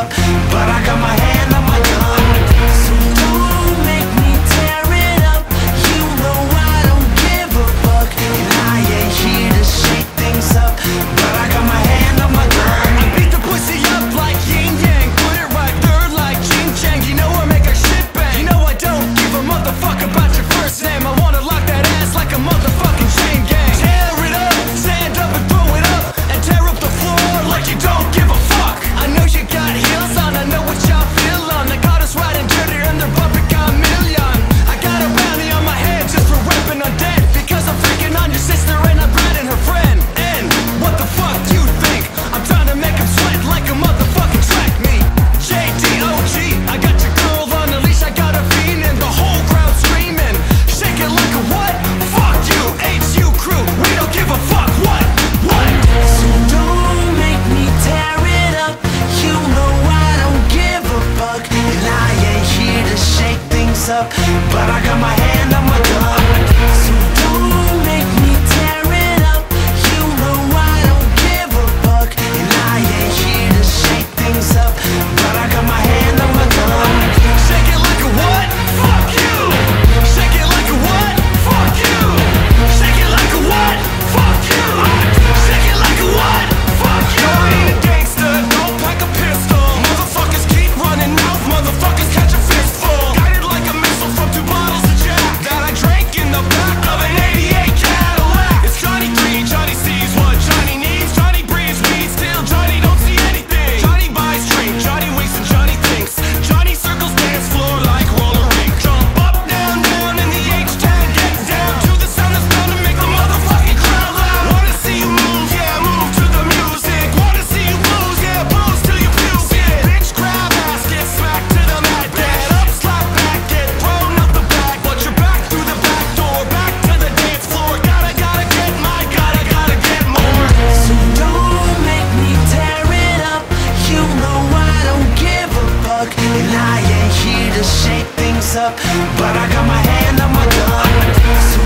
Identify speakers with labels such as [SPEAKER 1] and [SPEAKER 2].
[SPEAKER 1] up, but I got my hand on my gun.
[SPEAKER 2] But I got my but I got my hand on my gun.